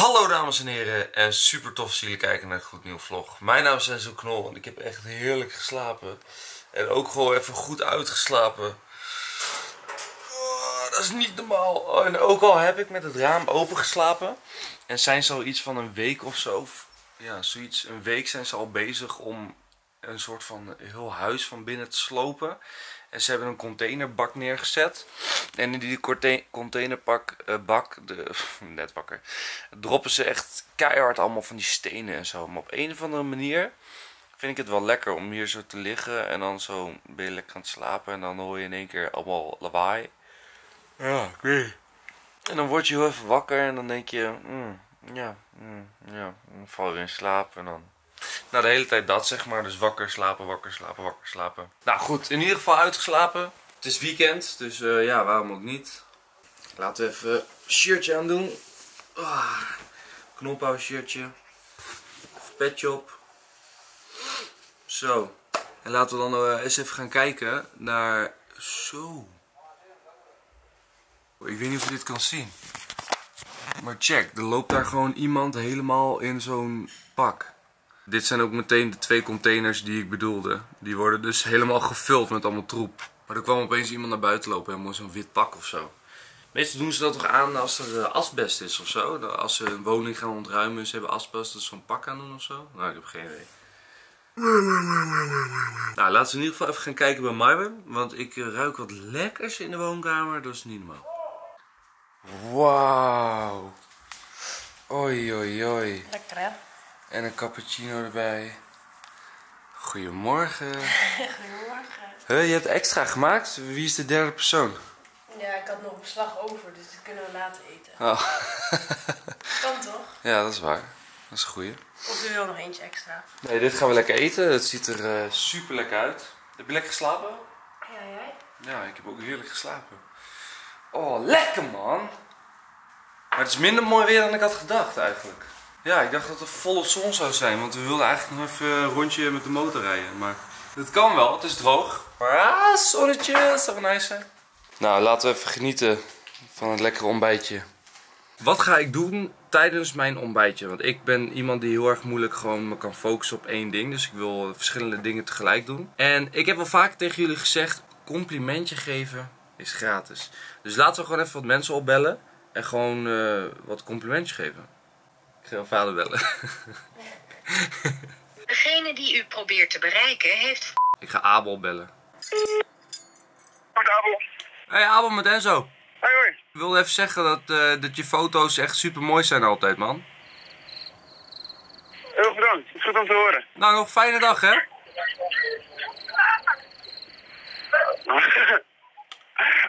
Hallo dames en heren en super tof dat jullie kijken naar een goed nieuwe vlog. Mijn naam is Enzo Knol en ik heb echt heerlijk geslapen. En ook gewoon even goed uitgeslapen. Oh, dat is niet normaal. Oh, en ook al heb ik met het raam open geslapen. En zijn ze al iets van een week of zo. Ja, zoiets. Een week zijn ze al bezig om een soort van heel huis van binnen te slopen. En ze hebben een containerbak neergezet. En in die containerbak, uh, bak, de, net wakker, droppen ze echt keihard allemaal van die stenen en zo. Maar op een of andere manier vind ik het wel lekker om hier zo te liggen. En dan zo ben je lekker aan het slapen. En dan hoor je in één keer allemaal lawaai. Ja, ik weet En dan word je heel even wakker en dan denk je, mm, ja, mm, ja. Dan val je in slaap en dan nou, de hele tijd dat zeg maar. Dus wakker, slapen, wakker, slapen, wakker, slapen. Nou goed, in ieder geval uitgeslapen. Het is weekend, dus uh, ja, waarom ook niet. Laten we even een shirtje aan doen. Ah, knophouw shirtje. petje op. Zo. En laten we dan uh, eens even gaan kijken naar... Zo. Ik weet niet of je dit kan zien. Maar check, er loopt daar gewoon iemand helemaal in zo'n pak. Dit zijn ook meteen de twee containers die ik bedoelde. Die worden dus helemaal gevuld met allemaal troep. Maar er kwam opeens iemand naar buiten lopen, helemaal zo'n wit pak of zo. Meestal doen ze dat toch aan als er uh, asbest is of zo. Als ze een woning gaan ontruimen, ze hebben asbest, dat ze zo'n pak aan doen of zo. Nou, ik heb geen idee. Nou, laten we in ieder geval even gaan kijken bij Marvin. Want ik eh, ruik wat lekkers in de woonkamer, dat is niet normaal. Wauw. Oi, oi, oi. Lekker hè? En een cappuccino erbij. Goedemorgen. Goedemorgen. Huh, je hebt extra gemaakt? Wie is de derde persoon? Ja, ik had nog beslag over, dus dat kunnen we laten eten. Oh. kan toch? Ja, dat is waar. Dat is een goeie. Of wil je nog eentje extra? Nee, dit gaan we lekker eten. Het ziet er uh, super lekker uit. Heb je lekker geslapen? Ja, jij? Ja, ik heb ook heerlijk geslapen. Oh, lekker man. Maar het is minder mooi weer dan ik had gedacht eigenlijk. Ja, ik dacht dat het volle zon zou zijn, want we wilden eigenlijk nog even een rondje met de motor rijden. Maar het kan wel, het is droog. Maar ah, zonnetje, zou wel nice zijn. Nou, laten we even genieten van het lekkere ontbijtje. Wat ga ik doen tijdens mijn ontbijtje? Want ik ben iemand die heel erg moeilijk gewoon me kan focussen op één ding. Dus ik wil verschillende dingen tegelijk doen. En ik heb wel vaak tegen jullie gezegd, complimentje geven is gratis. Dus laten we gewoon even wat mensen opbellen en gewoon uh, wat complimentjes geven. Ik ga vader bellen. Degene die u probeert te bereiken heeft... Ik ga Abel bellen. Met Abel. Hey Abel met Enzo. Hoi hoi. Ik wilde even zeggen dat, uh, dat je foto's echt super mooi zijn altijd man. Heel bedankt. Het is goed om te horen. Nou, nog een fijne dag hè.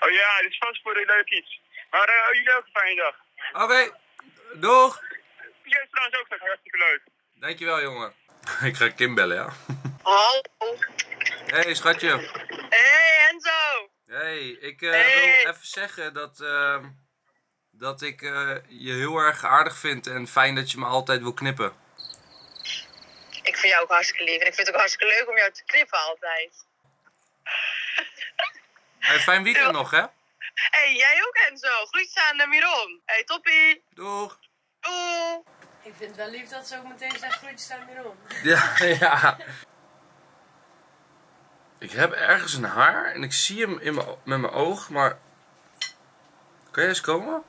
oh ja, dit is vast voor een leuk iets. Maar uh, jullie ook een fijne dag. Oké, okay. doeg. Jij is trouwens ook nog hartstikke leuk. Dankjewel jongen. Ik ga Kim bellen ja. Hallo. Hey schatje. Hey Enzo. Hey, ik uh, hey. wil even zeggen dat, uh, dat ik uh, je heel erg aardig vind en fijn dat je me altijd wil knippen. Ik vind jou ook hartstikke lief en ik vind het ook hartstikke leuk om jou te knippen altijd. Hey, fijn weekend nog hè? Hey, jij ook Enzo. Groetjes aan Miron. Hey, toppie. Doeg. Doeg. Ik vind het wel lief dat ze ook meteen zegt groetjes aan Miron. Ja, ja. Ik heb ergens een haar en ik zie hem in met mijn oog, maar... Kan jij eens komen?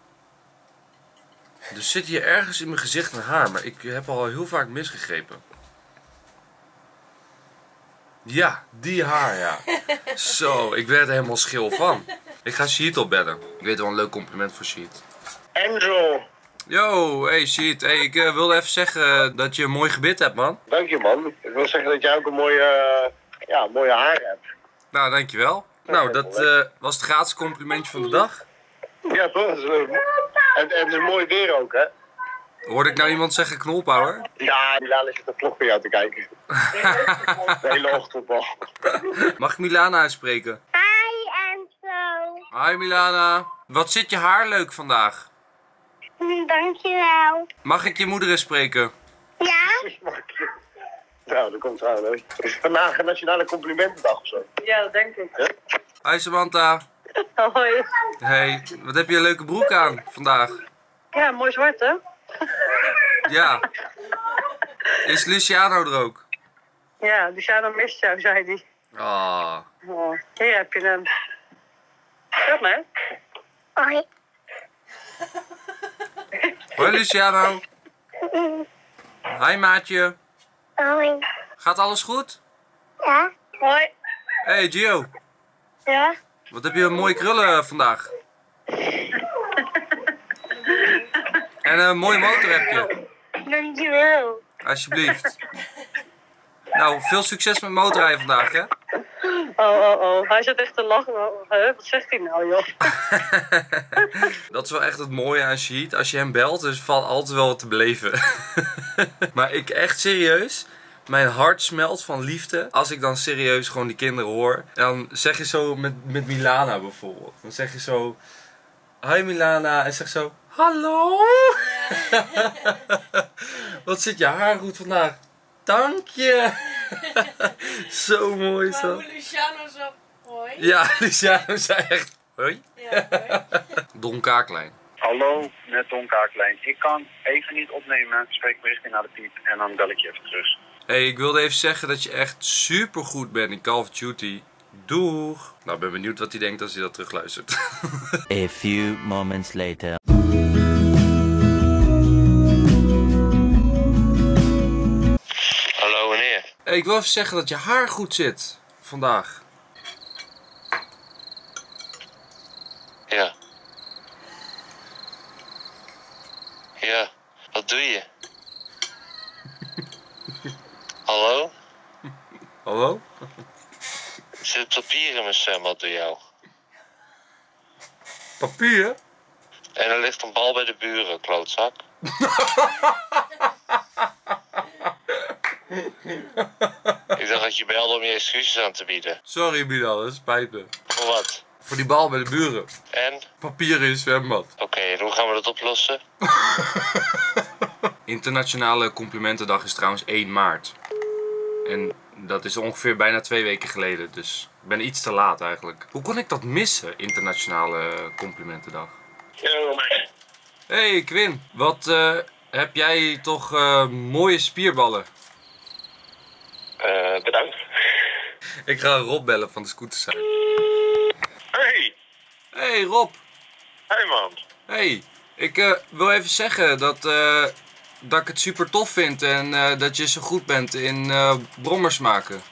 Er zit hier ergens in mijn gezicht een haar, maar ik heb al heel vaak misgegrepen. Ja, die haar, ja. Zo, ik werd er helemaal schil van. Ik ga Sheet opbellen. Ik weet wel een leuk compliment voor Sheet. Enzo. Yo, hey Sheet. Hey, ik uh, wilde even zeggen dat je een mooi gebit hebt, man. Dank je, man. Ik wil zeggen dat jij ook een mooie, uh, ja, mooie haar hebt. Nou, dankjewel. Nou, dat uh, was het gratis complimentje van de dag. Ja, toch? Dat. En, en het is mooi weer ook, hè? Hoorde ik nou iemand zeggen knolpower? Ja, Milana zit een vlog voor jou te kijken. de hele ochtend al. Mag ik Milana uitspreken? Hi Enzo. Hi Milana. Wat zit je haar leuk vandaag? Dankjewel. Mag ik je moeder eens spreken? Ja? Nou, dat komt zo leuk. Is vandaag een nationale complimentendag of zo? Ja, dat denk ik. Ja? Hi Samantha. Hoi. Hey, wat heb je een leuke broek aan vandaag? Ja, mooi zwart hè? Ja. Is Luciano er ook? Ja, Luciano mist jou, zei hij. Ah. Oh, hier heb je hem. Kom hè? Hoi. Hoi Luciano. Hi maatje. Hoi. Gaat alles goed? Ja? Hoi. Hey Gio. Ja? Wat heb je een mooie krullen vandaag. En een mooie motor heb je. Dankjewel. Alsjeblieft. Nou, veel succes met motorrijden vandaag, hè? Oh, oh, oh. Hij zit echt te lachen. Huh? Wat zegt hij nou, joh? Dat is wel echt het mooie aan Shahid. Als je hem belt, dus valt altijd wel wat te beleven. maar ik echt serieus. Mijn hart smelt van liefde als ik dan serieus gewoon die kinderen hoor. En dan zeg je zo met, met Milana bijvoorbeeld. Dan zeg je zo... Hi Milana. En zeg zo... Hallo? Wat zit je haar goed vandaag? Dank je. zo mooi Maar hoe Luciano zo... Hoi. Ja, Luciano zei echt... Hoi? Ja, hoi. Don Kaaklijn. Hallo, met Don Kaaklijn. Ik kan even niet opnemen. Spreek me richting naar de piep en dan bel ik je even terug. Hey, ik wilde even zeggen dat je echt super goed bent in Call of Duty. Doeg! Nou, ik ben benieuwd wat hij denkt als hij dat terugluistert. A few moments later. Ik wil even zeggen dat je haar goed zit vandaag. Ja. Ja, wat doe je? Hallo? Hallo? Er zit papier in mijn zwembad door jou. Papier? En er ligt een bal bij de buren, klootzak. Ik dacht dat je belde om je excuses aan te bieden. Sorry Bilal, dat spijt me. Voor wat? Voor die bal bij de buren. En? Papier in het zwembad. Oké, en hoe gaan we dat oplossen? Internationale Complimentendag is trouwens 1 maart. En dat is ongeveer bijna twee weken geleden, dus ik ben iets te laat eigenlijk. Hoe kon ik dat missen, Internationale Complimentendag? Hey Quinn, wat eh, heb jij toch eh, mooie spierballen? Eh, bedankt. Ik ga Rob bellen van de scootersite. Hey, Hey Rob, hey man. hey, ik eh, wil even zeggen dat, eh, dat ik het super tof vind en eh, dat je zo goed bent in brommers maken.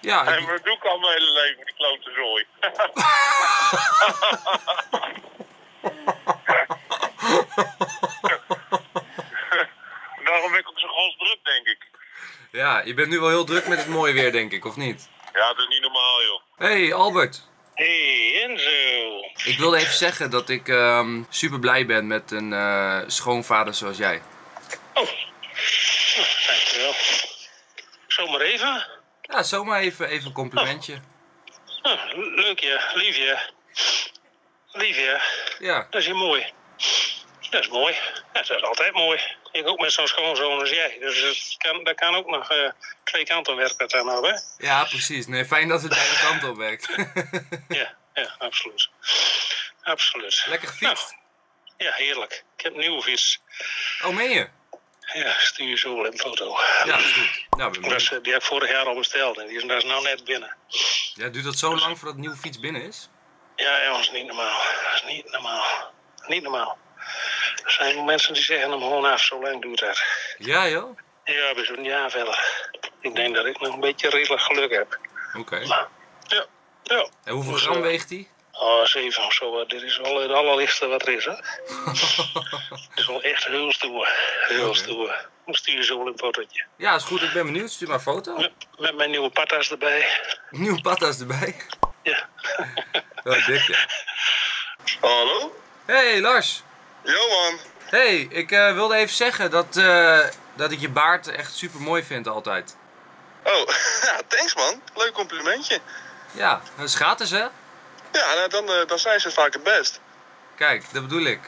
Ja, Hey, ik- dat doe ik al mijn hele leven, die klote zooi. Zo godsdruk, denk ik. ja, je bent nu wel heel druk met het mooie weer, denk ik, of niet? Ja, dat is niet normaal, joh. Hey Albert, Hey, Enzo. ik wilde even zeggen dat ik ehm, super blij ben met een eh, schoonvader zoals jij. Oh, dankjewel. Zomaar even. Ja, zomaar even, even een complimentje. Oh, leuk je, lief je. Lief je, Ja, dat is hier mooi. Dat is mooi. Dat is altijd mooi. Ik ook met zo'n schoonzoon als jij. Dus dat kan, dat kan ook nog eh, twee kanten werken dan nou, hè? ja precies. Nee, fijn dat het beide kanten op werkt. Ja, ja, absoluut. Absoluut. Lekker gefietst. Ja, heerlijk. Ik heb een nieuwe fiets. Oh, meen je? Ja, stuur je zo wel een foto. Ja, dat is goed. Nou, Dat is, eh, die heb ik vorig jaar al besteld en die is, dat is nou net binnen. Ja, duurt dat zo lang voordat een nieuwe fiets binnen is? Ja, jongens, niet normaal. Dat is niet normaal. Niet normaal. Er zijn mensen die zeggen hem gewoon af, zo lang duurt dat. Ja, joh. Ja, we zo'n jaar verder. Ik denk dat ik nog een beetje redelijk geluk heb. Oké. Ja, ja. En hoeveel Dus, gram eh, weegt die? Oh, zeven of zo. Dit is wel het allerlichtste wat er is, hè. Het is wel echt heel stoer. Heel Oké. stoer. Ik stuur je zo wel een fotootje. Ja, is goed. Ik ben benieuwd. Stuur maar een foto. Met, met mijn nieuwe patas erbij. Nieuwe patas erbij. Ja. Wel dik, ja. Hallo? Hey, Lars. Yo, man. Hey, ik eh, wilde even zeggen dat, eh, dat ik je baard echt super mooi vind altijd. Oh, thanks, man. Leuk complimentje. Ja, dat is gratis, hè? Ja, nou, dan, eh, dan zijn ze vaak het best. Kijk, dat bedoel ik.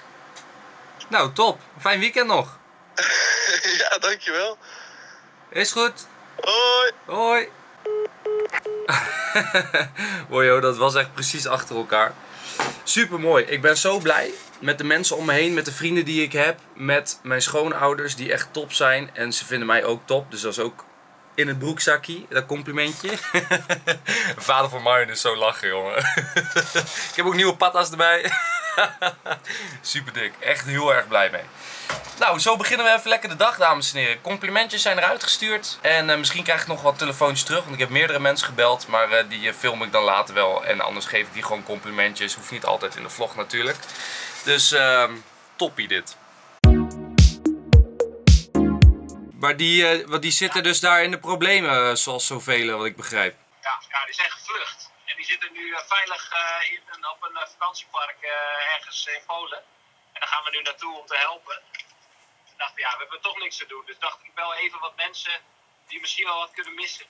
Nou, top. Fijn weekend nog. ja, dankjewel. Is goed. Hoi. Hoi. Hoi joh, dat was echt precies achter elkaar. Super mooi. Ik ben zo blij met de mensen om me heen, met de vrienden die ik heb, met mijn schoonouders die echt top zijn. En ze vinden mij ook top, dus dat is ook in het broekzakje, dat complimentje. Vader van Marjon is zo lachen, jongen. ik heb ook nieuwe patas erbij. Super dik. Echt heel erg blij mee. Nou, zo beginnen we even lekker de dag, dames en heren. Complimentjes zijn eruit gestuurd. En eh, misschien krijg ik nog wat telefoontjes terug. Want ik heb meerdere mensen gebeld. Maar eh, die eh, film ik dan later wel. En anders geef ik die gewoon complimentjes. Hoeft niet altijd in de vlog natuurlijk. Dus ehm toppie dit. Maar die, eh, want die zitten dus daar in de problemen, eh, zoals zoveel, wat ik begrijp. Ja, ja, die zijn gevlucht. En die zitten nu eh, veilig eh, in een, op een eh, vakantiepark eh, ergens in Polen. En daar gaan we nu naartoe om te helpen. Ik dacht, ja, we hebben toch niks te doen. Dus dacht ik wel even wat mensen die misschien wel wat kunnen missen.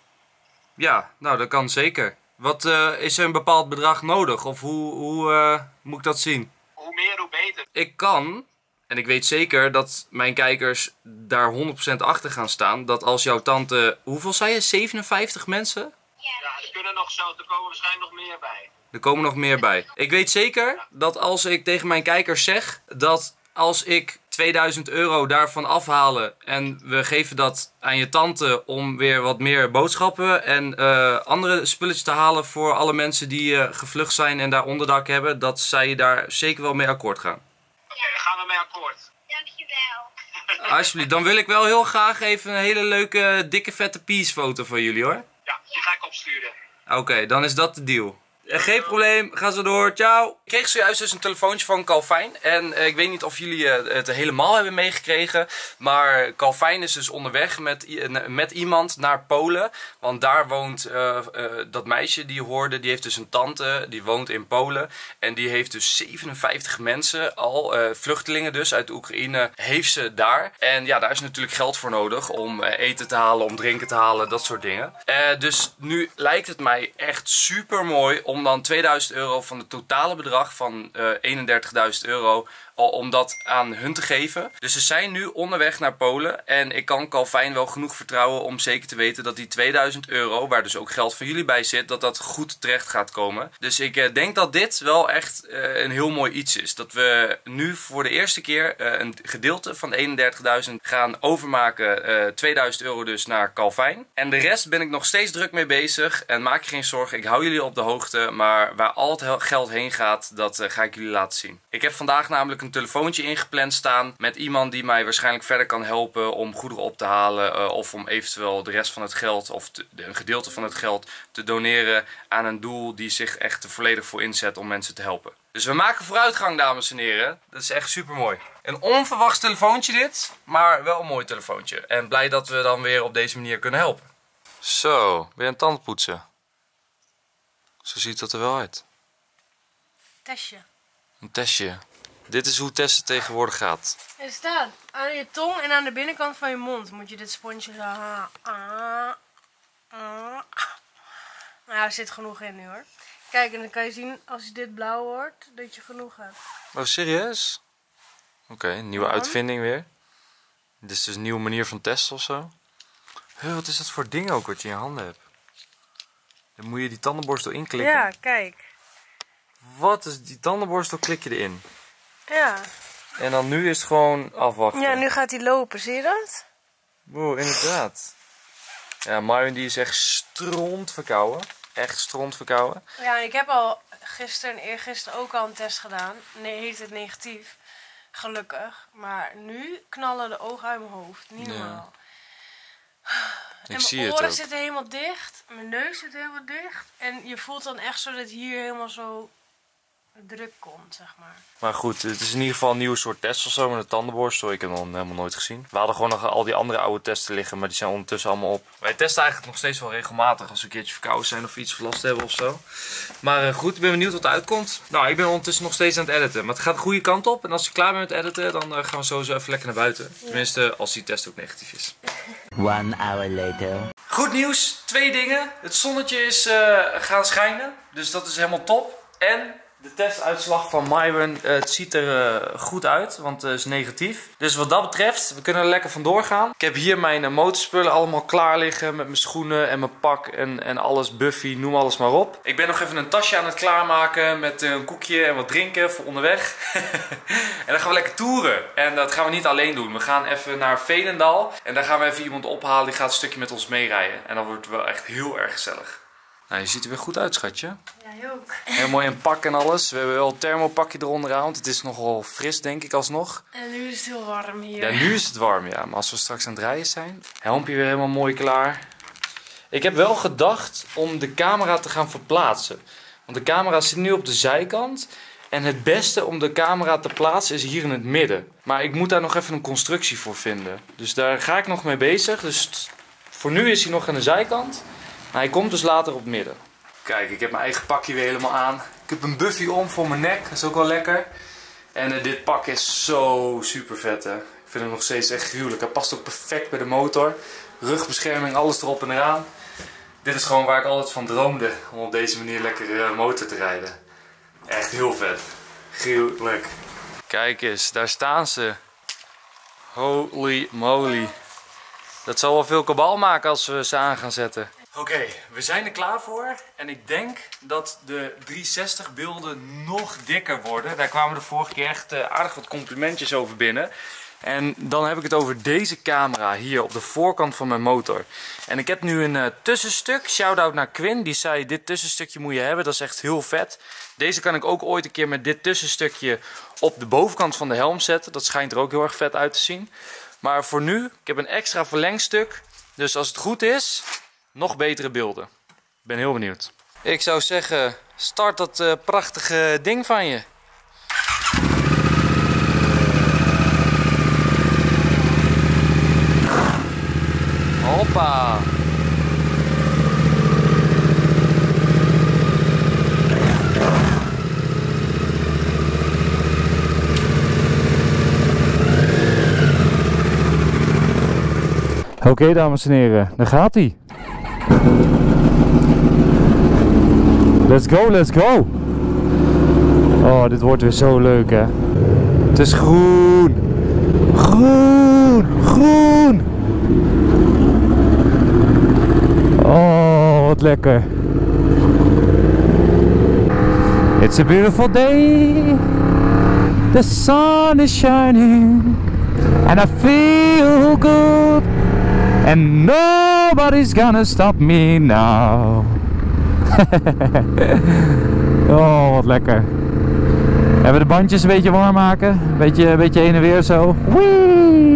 Ja, nou dat kan zeker. Wat eh, is er een bepaald bedrag nodig? Of hoe, hoe eh, moet ik dat zien? Hoe meer, hoe beter. Ik kan, en ik weet zeker dat mijn kijkers daar 100% achter gaan staan, dat als jouw tante, hoeveel zei je? 57 mensen? Ja, er kunnen nog zo, er komen waarschijnlijk nog meer bij. Er komen nog meer bij. Ik weet zeker dat als ik tegen mijn kijkers zeg dat als ik 2000 euro daarvan afhalen en we geven dat aan je tante om weer wat meer boodschappen en eh, andere spulletjes te halen voor alle mensen die eh, gevlucht zijn en daar onderdak hebben, dat zij daar zeker wel mee akkoord gaan. Oké, daar gaan we mee akkoord. Dankjewel. Alsjeblieft, dan wil ik wel heel graag even een hele leuke, dikke, vette peace foto van jullie hoor. Ja, die ga ik opsturen. Oké, dan is dat de deal. Eh, Geen probleem, ga zo door. Ciao. Ik kreeg zojuist dus een telefoontje van Calvijn. En eh, ik weet niet of jullie eh, het helemaal hebben meegekregen. Maar Calvijn is dus onderweg met, met iemand naar Polen. Want daar woont dat meisje die hoorde. Die heeft dus een tante. Die woont in Polen. En die heeft dus 57 mensen al. vluchtelingen dus uit Oekraïne. Heeft ze daar. En ja, daar is natuurlijk geld voor nodig. Om eten te halen, om drinken te halen. Dat soort dingen. Dus nu lijkt het mij echt super mooi om dan 2000 euro van het totale bedrag van eh 31.000 euro om dat aan hun te geven. Dus ze zijn nu onderweg naar Polen. En ik kan Calvijn wel genoeg vertrouwen om zeker te weten dat die 2000 euro, waar dus ook geld van jullie bij zit, dat dat goed terecht gaat komen. Dus ik eh, denk dat dit wel echt eh, een heel mooi iets is. Dat we nu voor de eerste keer eh, een gedeelte van de 31.000 gaan overmaken. eh 2000 euro dus naar Calvijn. En de rest ben ik nog steeds druk mee bezig. En maak je geen zorgen, ik hou jullie op de hoogte. Maar waar al het he- geld heen gaat, dat ga ik jullie laten zien. Ik heb vandaag namelijk een telefoontje ingepland staan met iemand die mij waarschijnlijk verder kan helpen om goederen op te halen. eh, of om eventueel de rest van het geld of te- een gedeelte van het geld te doneren aan een doel die zich echt er volledig voor inzet om mensen te helpen. Dus we maken vooruitgang, dames en heren. Dat is echt super mooi. Een onverwachts telefoontje dit, maar wel een mooi telefoontje. En blij dat we dan weer op deze manier kunnen helpen. Zo, ben je aan het tanden poetsen? Zo ziet dat er wel uit. Testje. Een testje. Dit is hoe testen tegenwoordig gaat. Er staat aan je tong en aan de binnenkant van je mond moet je dit sponsje zo. ah, ah. Nou, er zit genoeg in nu hoor. Kijk, en dan kan je zien als je dit blauw wordt, dat je genoeg hebt. Oh, serieus? Oké, nieuwe Ja. uitvinding weer. Dit is dus een nieuwe manier van testen of zo. Huh, wat is dat voor ding ook wat je in je handen hebt? Dan moet je die tandenborstel inklikken. Ja, kijk. Wat is die tandenborstel? Klik je erin. Ja. En dan nu is het gewoon afwachten. Ja, nu gaat hij lopen, zie je dat? Wow, inderdaad. Ja, Marvin die is echt stront verkouden. Echt stront verkouden. Ja, en ik heb al gisteren en eergisteren ook al een test gedaan. Nee, heet het negatief. Gelukkig. Maar nu knallen de ogen uit mijn hoofd. Niet Ja. normaal. Ik en zie mijn het oren zitten helemaal dicht. Mijn neus zit helemaal dicht. En je voelt dan echt zo dat hier helemaal zo druk komt, zeg maar. Maar goed, het is in ieder geval een nieuwe soort test of zo met een tandenborstel. Ik heb hem nog helemaal nooit gezien. We hadden gewoon nog al die andere oude testen liggen, maar die zijn ondertussen allemaal op. Wij testen eigenlijk nog steeds wel regelmatig als we een keertje verkouden zijn of iets last hebben of zo. Maar eh, goed, ik ben benieuwd wat eruit komt. Nou, ik ben ondertussen nog steeds aan het editen. Maar het gaat de goede kant op. En als ik klaar ben met editen, dan eh, gaan we sowieso even lekker naar buiten. Tenminste, als die test ook negatief is. One hour later. Goed nieuws, twee dingen. Het zonnetje is eh, gaan schijnen, dus dat is helemaal top. En de testuitslag van Myron. eh, het ziet er eh, goed uit, want het is negatief. Dus wat dat betreft, we kunnen er lekker vandoor gaan. Ik heb hier mijn eh, motorspullen allemaal klaar liggen. Met mijn schoenen en mijn pak en, en alles. Buffy, noem alles maar op. Ik ben nog even een tasje aan het klaarmaken met eh, een koekje en wat drinken voor onderweg. en dan gaan we lekker toeren. En dat gaan we niet alleen doen. We gaan even naar Velendal. En daar gaan we even iemand ophalen. Die gaat een stukje met ons meerijden. En dan wordt wel echt heel erg gezellig. Nou, je ziet er weer goed uit, schatje. Ja, jij ook. Heel mooi in pak en alles. We hebben wel een thermopakje eronder aan, want het is nogal fris, denk ik, alsnog. En nu is het heel warm hier. Ja, nu is het warm, ja. Maar als we straks aan het rijden zijn... Helmpje weer helemaal mooi klaar. Ik heb wel gedacht om de camera te gaan verplaatsen. Want de camera zit nu op de zijkant. En het beste om de camera te plaatsen is hier in het midden. Maar ik moet daar nog even een constructie voor vinden. Dus daar ga ik nog mee bezig. Dus voor nu is hij nog aan de zijkant. Maar hij komt dus later op midden. Kijk, ik heb mijn eigen pakje weer helemaal aan. Ik heb een buffy om voor mijn nek. Dat is ook wel lekker. En eh, dit pak is zo super vet hè. Ik vind hem nog steeds echt gruwelijk. Hij past ook perfect bij de motor. Rugbescherming, alles erop en eraan. Dit is gewoon waar ik altijd van droomde. Om op deze manier lekker eh, motor te rijden. Echt heel vet. Gruwelijk. Kijk eens, daar staan ze. Holy moly. Dat zal wel veel kabal maken als we ze aan gaan zetten. Oké, we zijn er klaar voor. En ik denk dat de 360 beelden nog dikker worden. Daar kwamen de vorige keer echt eh, aardig wat complimentjes over binnen. En dan heb ik het over deze camera hier op de voorkant van mijn motor. En ik heb nu een eh, tussenstuk. Shout-out naar Quinn. Die zei dit tussenstukje moet je hebben. Dat is echt heel vet. Deze kan ik ook ooit een keer met dit tussenstukje op de bovenkant van de helm zetten. Dat schijnt er ook heel erg vet uit te zien. Maar voor nu, ik heb een extra verlengstuk. Dus als het goed is, nog betere beelden. Ik ben heel benieuwd. Ik zou zeggen, start dat eh, prachtige ding van je. Hoppa. Oké, dames en heren, daar gaat hij. Let's go, let's go. Oh, dit wordt weer zo leuk, hè. Het is groen. Groen, groen. Oh, wat lekker. It's a beautiful day. The sun is shining. And I feel good. And nobody's gonna stop me now oh, wat lekker. Even de bandjes een beetje warm maken. Een beetje, een beetje heen en weer zo. Wee!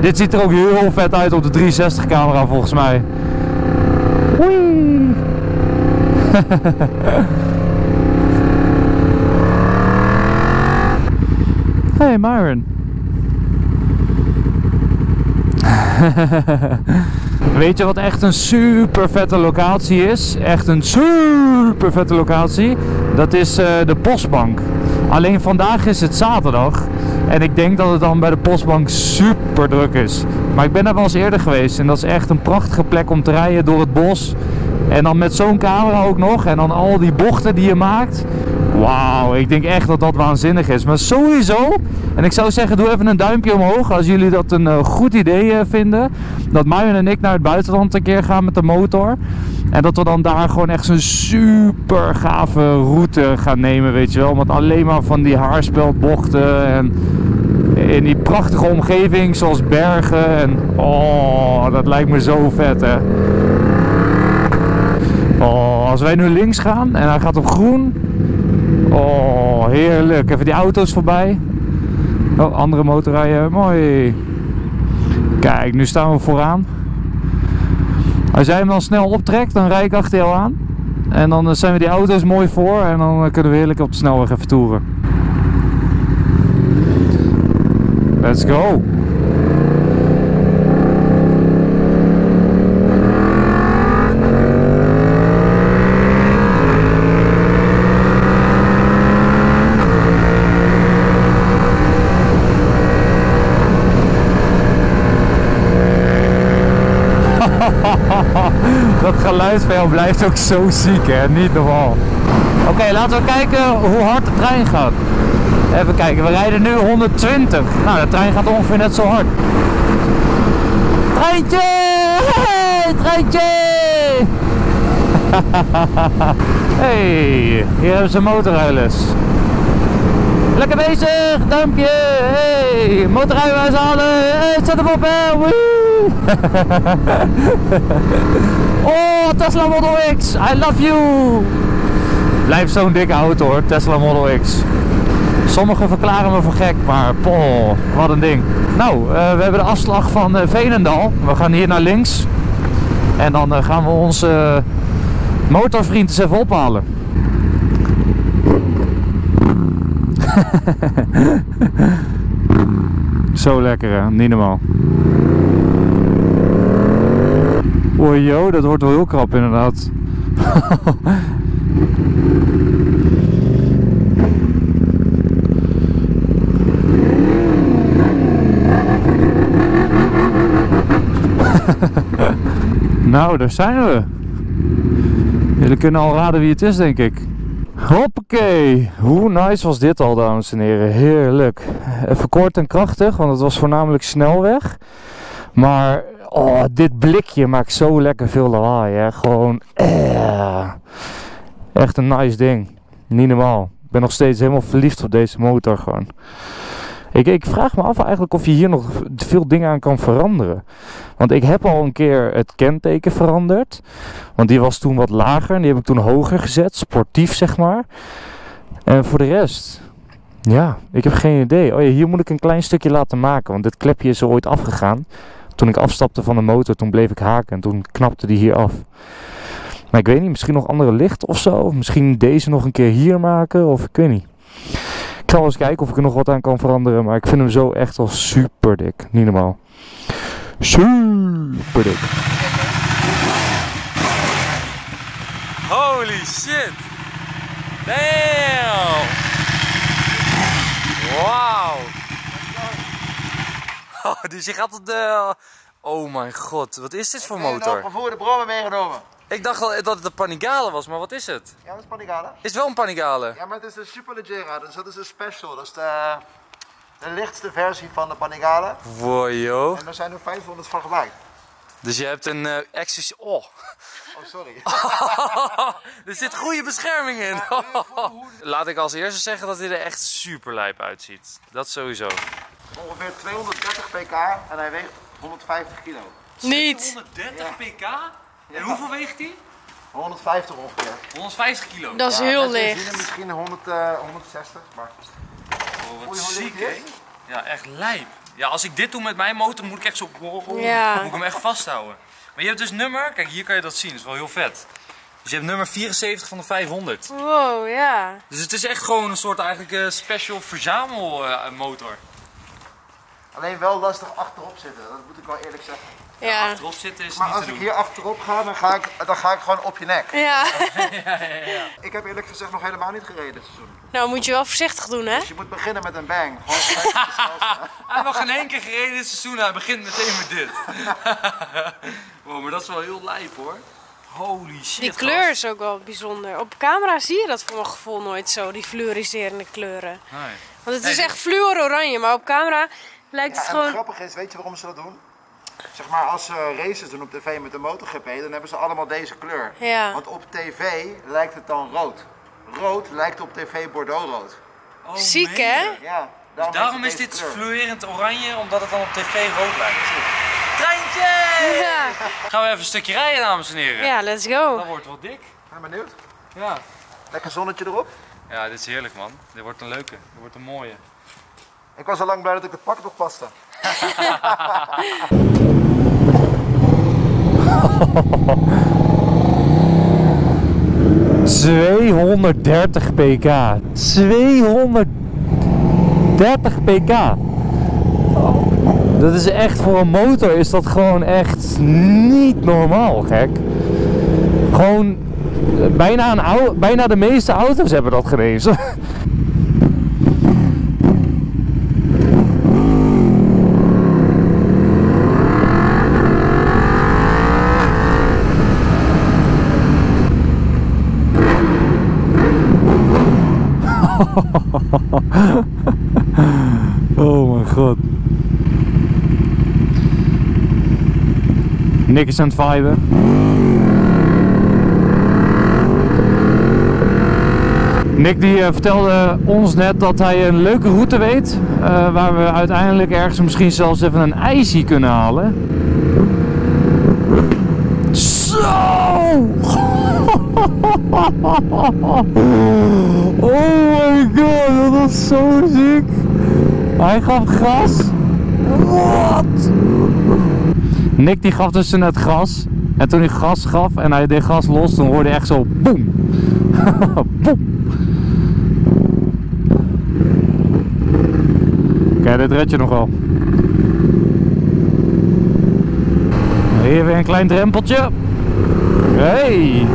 Dit ziet er ook heel vet uit op de 360 camera volgens mij. Wee! hey Myron. Weet je wat echt een super vette locatie is? Echt een super vette locatie. Dat is eh, de postbank. Alleen vandaag is het zaterdag. En ik denk dat het dan bij de postbank super druk is. Maar ik ben daar wel eens eerder geweest. En dat is echt een prachtige plek om te rijden door het bos. En dan met zo'n camera ook nog. En dan al die bochten die je maakt. Wauw, ik denk echt dat dat waanzinnig is. Maar sowieso, en ik zou zeggen, doe even een duimpje omhoog als jullie dat een eh, goed idee eh, vinden. Dat Marjon en ik naar het buitenland een keer gaan met de motor. En dat we dan daar gewoon echt zo'n super gave route gaan nemen, weet je wel. Met alleen maar van die haarspeldbochten en in die prachtige omgeving zoals bergen. En oh, dat lijkt me zo vet hè. Oh, als wij nu links gaan en hij gaat op groen. Oh, heerlijk. Even die auto's voorbij. Oh, andere motorrijden. Mooi. Kijk, nu staan we vooraan. Als jij hem dan snel optrekt, dan rijd ik achter jou aan. En dan eh, zijn we die auto's mooi voor. En dan eh, kunnen we heerlijk op de snelweg even toeren. Let's go. Dat geluid van jou blijft ook zo ziek, hè? Niet normaal. Oké, laten we kijken hoe hard de trein gaat. Even kijken, we rijden nu 120. Nou, de trein gaat ongeveer net zo hard. Treintje! Hey, treintje! hey, hier hebben ze motorrijles. Lekker bezig, duimpje. Hey, motorrijbewijs halen. Hey, zet hem op, hè. Woe! oh, Tesla Model X. I love you. Blijft zo'n dikke auto hoor, Tesla Model X. Sommigen verklaren me voor gek, maar poh, wat een ding. Nou, eh, we hebben de afslag van eh, Veenendal. We gaan hier naar links. En dan eh, gaan we onze motorvriend eens even ophalen. Zo lekker hè, niet normaal. Oei joh, dat wordt wel heel krap inderdaad. nou, daar zijn we. Jullie kunnen al raden wie het is, denk ik. Hoppakee. Hoe nice was dit al, dames en heren. Heerlijk. Even kort en krachtig, want het was voornamelijk snelweg. Maar oh, dit blikje maakt zo lekker veel lawaai. Hè. Gewoon eh, echt een nice ding. Niet normaal. Ik ben nog steeds helemaal verliefd op deze motor gewoon. Ik, ik vraag me af eigenlijk of je hier nog veel dingen aan kan veranderen. Want ik heb al een keer het kenteken veranderd. Want die was toen wat lager en die heb ik toen hoger gezet. Sportief zeg maar. En voor de rest, ja, ik heb geen idee. Oh ja, hier moet ik een klein stukje laten maken. Want dit klepje is er ooit afgegaan. Toen ik afstapte van de motor, toen bleef ik haken en toen knapte die hier af. Maar ik weet niet, misschien nog andere licht of zo. Of misschien deze nog een keer hier maken of ik weet niet. Ik zal eens kijken of ik er nog wat aan kan veranderen. Maar ik vind hem zo echt al super dik. Niet normaal. Super dik. Holy shit! Damn! Wauw! Oh, dus je gaat op de... Oh mijn god, wat is dit voor motor? Gevoerde brommen meegenomen. Ik dacht al dat het een Panigale was, maar wat is het? Ja, dat is Panigale. Is het wel een Panigale? Ja, maar het is de Superleggera, dus dat is een special. Dat is de, de lichtste versie van de Panigale. Wow, joh. En er zijn er 500 van gemaakt. Dus je hebt een uh. Oh. Oh, sorry. er zit goede bescherming in. Laat ik als eerste zeggen dat hij er echt super lijp uitziet. Dat sowieso. Ongeveer 230 pk en hij weegt 150 kilo. Niet. 130 pk? En hoeveel weegt hij? 150 ongeveer. 150 kilo. Dat is Ja, heel licht. misschien 100, eh, 160, maar... Oh, wat ziek, hè? Ja, echt lijp. Ja, als ik dit doe met mijn motor, moet ik echt zo... Ja. Moet ik hem echt vasthouden. Maar je hebt dus nummer... Kijk, hier kan je dat zien. Dat is wel heel vet. Dus je hebt nummer 74 van de 500. Wow, ja. Dus het is echt gewoon een soort eigenlijk eh, special verzamelmotor. Alleen wel lastig achterop zitten, dat moet ik wel eerlijk zeggen. Ja. Achterop zitten is Maar niet te als ik doen. hier achterop ga, dan ga ik, dan ga ik gewoon op je nek. Ja. Ik heb eerlijk gezegd nog helemaal niet gereden dit seizoen. Nou moet je wel voorzichtig doen, hè? Dus je moet beginnen met een bang. Gewoon. Hij heeft nog geen één keer gereden dit seizoen. Hij begint meteen met dit. wow, maar dat is wel heel lijp hoor. Holy shit. Die gast. kleur is ook wel bijzonder. Op camera zie je dat voor mijn gevoel nooit zo, die fluoriserende kleuren. Nee. Want het is echt fluor-oranje, maar op camera lijkt Ja, het gewoon... grappige is, weet je waarom ze dat doen? Zeg maar, als ze races doen op tv met de MotoGP, dan hebben ze allemaal deze kleur. Ja. Want op tv lijkt het dan rood. Rood lijkt op tv Bordeaux-rood. Oh, Ziek, hè? Ja, daarom, Daarom heeft is dit kleur. fluorerend oranje, omdat het dan op tv rood lijkt. Treintje! Ja. Gaan we even een stukje rijden, dames en heren. ja, let's go. Dat wordt wel dik. Ben je benieuwd? Ja. Lekker zonnetje erop. Ja, dit is heerlijk man. Dit wordt een leuke. Dit wordt een mooie. Ik was al lang blij dat ik het pak nog paste. ...230 pk. 230 pk. Dat is echt voor een motor is dat gewoon echt niet normaal, gek. Gewoon eh, bijna, een bijna de meeste auto's hebben dat genezen. oh mijn god. Nick is aan het viben. Nick die eh, vertelde ons net dat hij een leuke route weet. eh, waar we uiteindelijk ergens misschien zelfs even een ijsje kunnen halen. Zo! Oh my god, dat was zo ziek. Hij gaf gas. Wat? Nick die gaf dus net gas. En toen hij gas gaf en hij deed gas los, dan hoorde je echt zo boem. boem. Kijk, dit red je nog wel. Hier weer een klein drempeltje. Hey!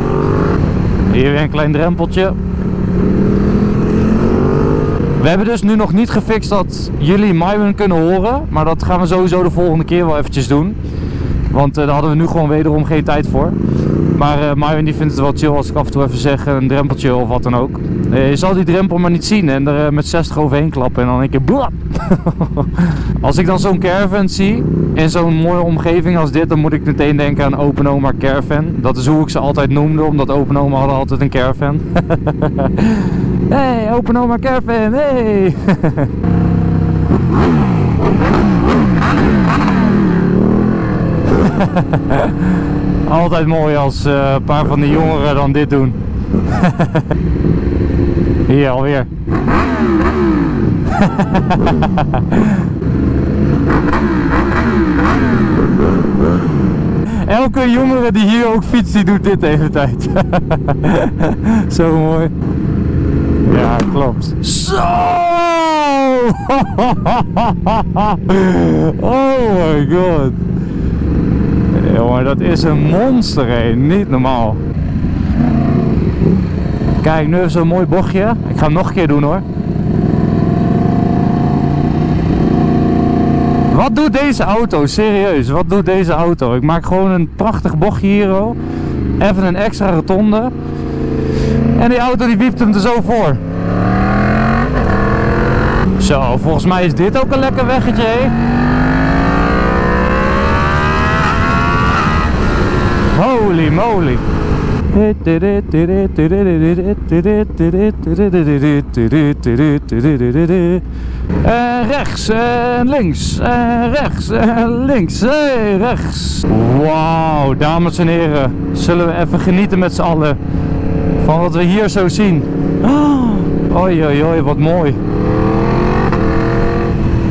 Hier weer een klein drempeltje. We hebben dus nu nog niet gefixt dat jullie Myron kunnen horen. Maar dat gaan we sowieso de volgende keer wel eventjes doen. Want eh, daar hadden we nu gewoon wederom geen tijd voor. Maar Myron die vindt het wel chill als ik af en toe even zeg een drempeltje of wat dan ook. Eh, je zal die drempel maar niet zien en er eh, met 60 overheen klappen en dan een keer blap. als ik dan zo'n caravan zie in zo'n mooie omgeving als dit, dan moet ik meteen denken aan Open Oma Caravan. Dat is hoe ik ze altijd noemde, omdat Open Oma hadden altijd een caravan. hey, Open Oma Caravan, hey! Altijd mooi als eh, een paar van de jongeren dan dit doen. Hier alweer. Elke jongere die hier ook fietst, die doet dit hele tijd. Zo mooi. Ja, klopt. Zo! Oh my god. Jongen, dat is een monster, hé. Niet normaal. Kijk, nu even zo'n mooi bochtje. Ik ga hem nog een keer doen, hoor. Wat doet deze auto? Serieus, wat doet deze auto? Ik maak gewoon een prachtig bochtje hier, oh. Even een extra rotonde. En die auto die wiept hem er zo voor. Zo, volgens mij is dit ook een lekker weggetje. Holy moly. En rechts en links en rechts en links en rechts. Wauw, dames en heren. Zullen we even genieten met z'n allen van wat we hier zo zien. Oh, Oei, oei, oei, wat mooi.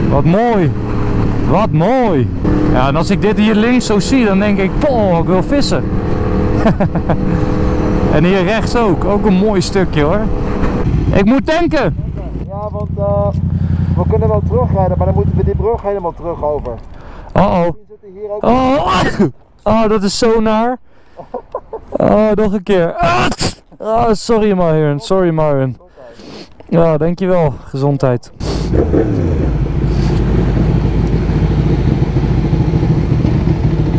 Wat mooi. Wat mooi. Ja, en als ik dit hier links zo zie, dan denk ik, poh, ik wil vissen. en hier rechts ook, ook een mooi stukje hoor. Ik moet tanken. Ja, want eh, we kunnen wel terugrijden, maar dan moeten we die brug helemaal terug over. Oh oh. Oh, oh, dat is zo naar. Oh, nog een keer. Oh, sorry Marion, sorry Marion. Ja, dankjewel. Gezondheid.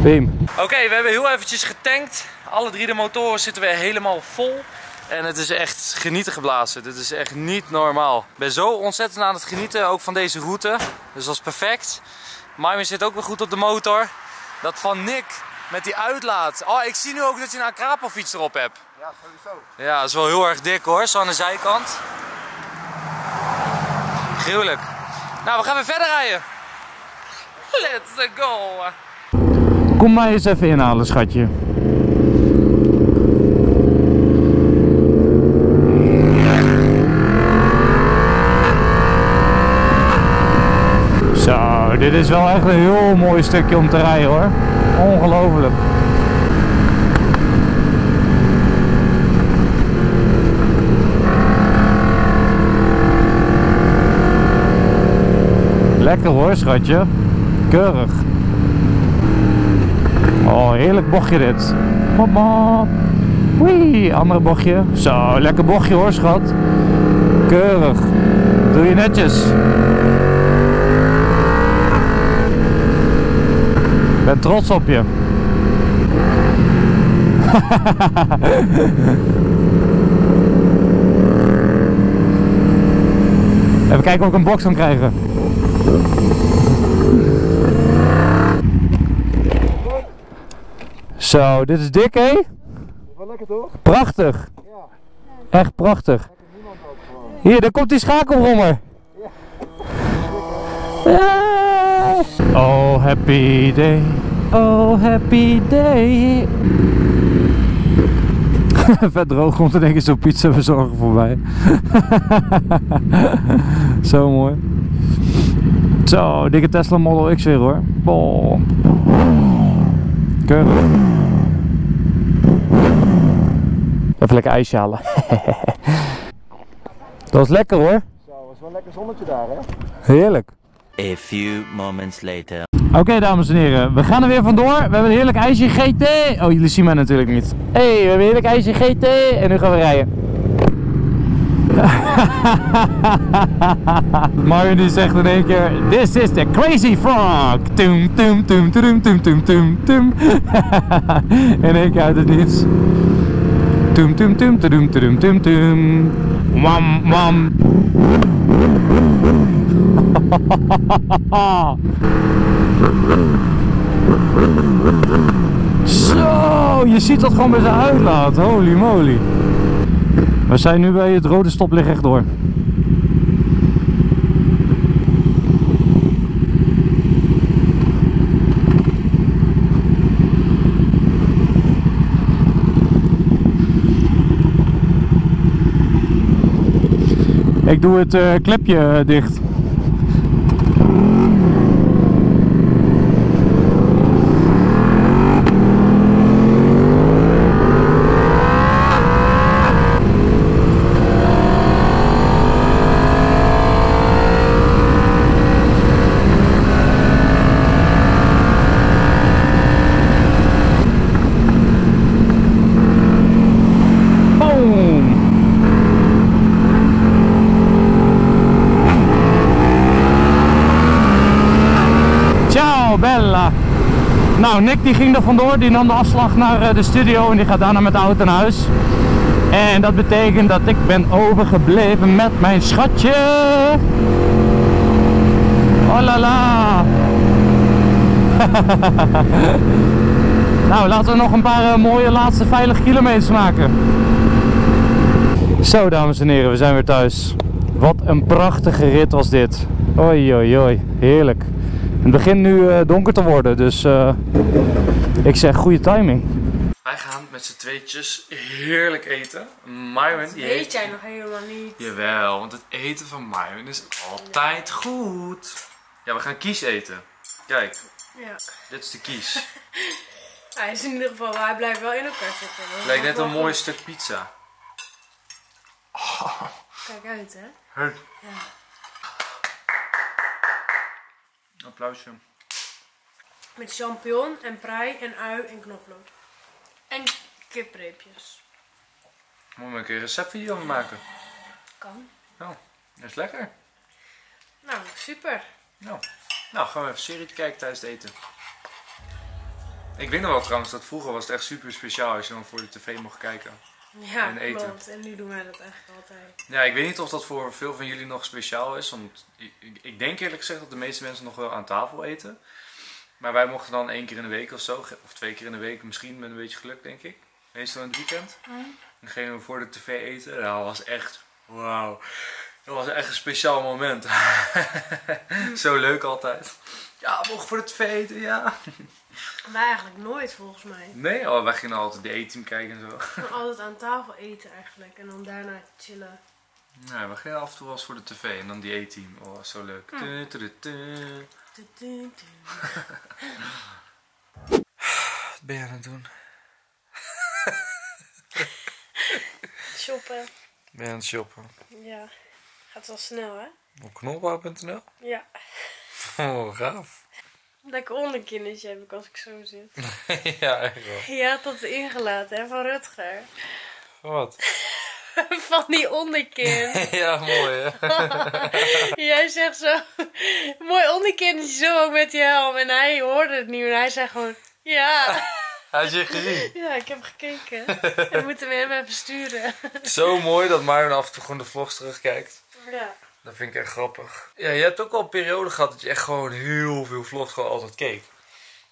Pim. Oké, we hebben heel eventjes getankt. Alle drie de motoren zitten weer helemaal vol. En het is echt genieten geblazen. Dit is echt niet normaal. Ik ben zo ontzettend aan het genieten, ook van deze route. Dus dat is perfect. Marvin zit ook weer goed op de motor. Dat van Nick met die uitlaat. Oh, ik zie nu ook dat je een Krapo-fiets erop hebt. Ja, sowieso. Ja, dat is wel heel erg dik hoor, zo aan de zijkant. Gruwelijk. Nou, we gaan weer verder rijden. Let's go. Kom mij eens even inhalen, schatje. Zo, dit is wel echt een heel mooi stukje om te rijden hoor. Ongelooflijk. Lekker hoor, schatje. Keurig. Oh, heerlijk bochtje dit. Mama. Wee, andere bochtje. Zo, lekker bochtje hoor, schat. Keurig. Doe je netjes. Ben trots op je. Even kijken of ik een box kan krijgen. Zo, dit is dik hé? Wel lekker toch? Prachtig. Echt prachtig. Hier, daar komt die schakelrommer. Ja. Oh, happy day. Oh, happy day. Vet droog komt er denk ik zo'n pizza bezorger voorbij. Zo mooi. Zo, dikke Tesla Model X weer hoor. Boom. Keurig. Even lekker ijsje halen. Dat was lekker hoor. Zo, was wel een lekker zonnetje daar hè? Heerlijk. A few moments later. Oké dames en heren, we gaan er weer vandoor. We hebben een heerlijk ijsje GT. Oh, jullie zien mij natuurlijk niet. Hé, hey, we hebben een heerlijk ijsje GT en nu gaan we rijden. Mario die zegt in één keer, this is the crazy frog. Toem, toem, toem, toem, toem, toem, toem, toem. In één keer uit het niets. Toem, toem, toem, toem, toem, toem, toem. Wam, wam. Zo, je ziet dat gewoon met zijn uitlaat. Holy moly. We zijn nu bij het rode stoplicht rechtdoor. Ik doe het eh, klepje eh, dicht. Nou, Nick die ging er vandoor, die nam de afslag naar eh, de studio en die gaat daarna met de auto naar huis. En dat betekent dat ik ben overgebleven met mijn schatje. Oh la la! nou, laten we nog een paar eh, mooie laatste veilige kilometers maken. Zo, dames en heren, we zijn weer thuis. Wat een prachtige rit was dit. Oei, oei. Heerlijk. Het begint nu eh, donker te worden, dus eh, ik zeg goede timing. Wij gaan met z'n tweetjes heerlijk eten. Myron, die Weet jij nog helemaal niet. Jawel, want het eten van Myron is altijd goed. Ja, we gaan kies eten. Kijk, Ja. dit is de kies. Hij is in ieder geval, hij blijft wel in elkaar zitten. Dat is Lijkt net een mooi stuk pizza. Kijk uit, hè. Hey. Ja. Applausje. Met champignon en prei en ui en knoflook. En kipreepjes. Moeten we een keer een receptvideo maken? Kan. Nou, dat is lekker. Nou, super. Nou, nou gaan we even serie kijken tijdens het eten. Ik weet nog wel trouwens dat vroeger was het echt super speciaal als je dan voor de tv mocht kijken. Ja, En eten. klopt. En nu doen wij dat eigenlijk altijd. Ja, ik weet niet of dat voor veel van jullie nog speciaal is. Want ik, ik- ik denk eerlijk gezegd dat de meeste mensen nog wel aan tafel eten. Maar wij mochten dan één keer in de week of zo, of twee keer in de week, misschien met een beetje geluk denk ik. Meestal in het weekend. Dan gingen we voor de tv eten. Nou, dat was echt, wauw. Dat was echt een speciaal moment. zo leuk altijd. Ja, mogen voor de tv eten, ja. Wij eigenlijk nooit volgens mij. Nee, oh, wij gingen altijd de E-team kijken en zo. Gewoon altijd aan tafel eten eigenlijk. En dan daarna chillen. Nee, we gingen af en toe wel eens voor de tv en dan die E-team. Oh, zo leuk. Tu. Wat ben je aan het doen? Shoppen. Ben je aan het shoppen? Ja. Gaat wel snel, hè? Op knolbouw.nl? Ja. Oh, gaaf. Lekker onderkinnetje heb ik als ik zo zit. ja, echt wel. Je had dat ingelaten, hè, van Rutger. Wat? van die onderkin. ja, mooi hè? Jij zegt zo, mooi onderkinnetje zo ook met die helm. En hij hoorde het niet en hij zei gewoon, ja. Had je gezien? Ja, ik heb gekeken. We moeten hem even sturen. Zo mooi dat Marion af en toe gewoon de vlogs terugkijkt. Ja. Dat vind ik echt grappig. Ja, je hebt ook wel een periode gehad dat je echt gewoon heel veel vlogs gewoon altijd keek.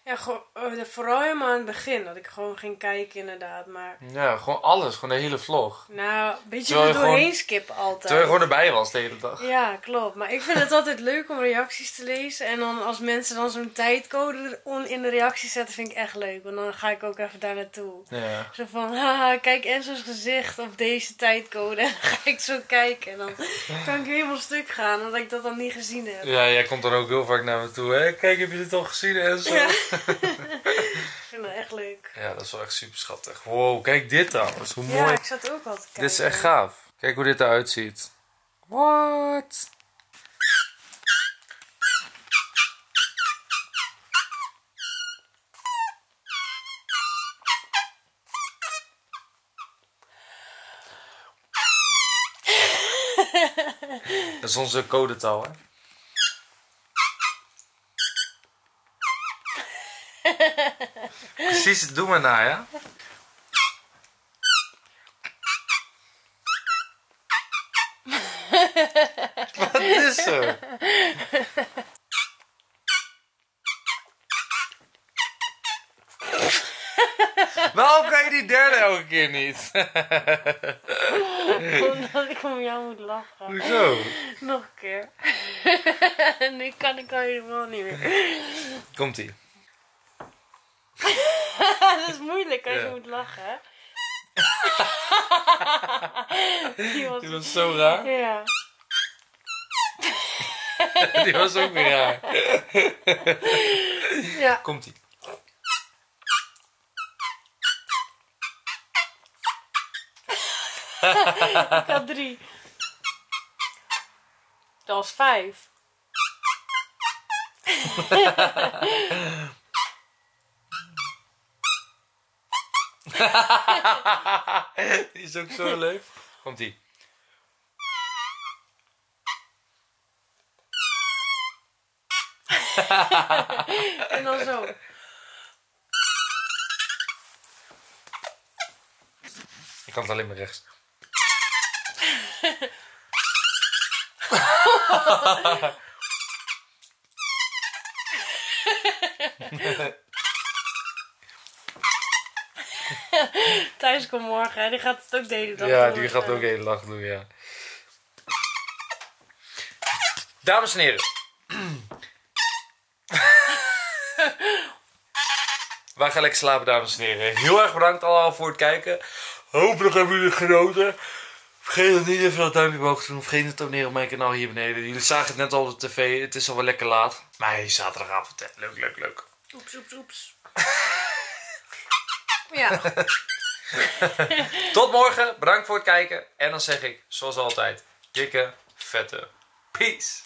Ja, gewoon, eh, vooral helemaal aan het begin. Dat ik gewoon ging kijken inderdaad. Maar Ja, gewoon alles. Gewoon de hele vlog. nou, een beetje er doorheen gewoon- skippen altijd. Terwijl je gewoon erbij was de hele dag. Ja, klopt. Maar ik vind het altijd leuk om reacties te lezen. En dan als mensen dan zo'n tijdcode in de reacties zetten, vind ik echt leuk. Want dan ga ik ook even daar naartoe. Ja. Zo van, haha, kijk Enzo's gezicht op deze tijdcode. En dan ga ik zo kijken. En dan kan ik helemaal stuk gaan, omdat ik dat dan niet gezien heb. Ja, jij komt dan ook heel vaak naar me toe. Hè? Kijk, heb je dit al gezien en zo? Ja. Ja. ik vind dat echt leuk. dat is wel echt super schattig. Wow, kijk dit is hoe Ja, mooi. ik zat ook al te kijken. Dit is echt gaaf. Kijk hoe dit eruit ziet. What? Dat is onze codetaal, hè? Precies, doe maar na, ja? Wat is er? Waarom kan je die derde elke keer niet? Omdat ik om jou moet lachen. Hoezo? Nog een keer. nu kan ik al helemaal niet meer. Komt ie. dat is moeilijk als je Ja. moet lachen. Die was, Die was zo raar. Ja. Die was ook weer raar. Ja. Komt ie. Ik had drie. Dat was vijf. Die is ook zo leuk. Komt ie. En dan zo. Ik kan het alleen maar rechts. Thijs komt morgen, die gaat het ook de hele dag Ja, doen die gaat ook waarschijnlijk. heel lach doen, ja. Dames en heren. Wij gaan lekker slapen, dames en heren. Heel erg bedankt allemaal voor het kijken. Hopelijk hebben jullie genoten. Vergeet het niet even dat duimpje omhoog te doen. Vergeet niet te abonneren op mijn kanaal hier beneden. Jullie zagen het net al op de tv. Het is al wel lekker laat. Maar hey, zaterdagavond, hè. Leuk, leuk, leuk. Oeps, oeps, oeps. ja. Tot morgen. Bedankt voor het kijken. En dan zeg ik, zoals altijd, dikke, vette peace.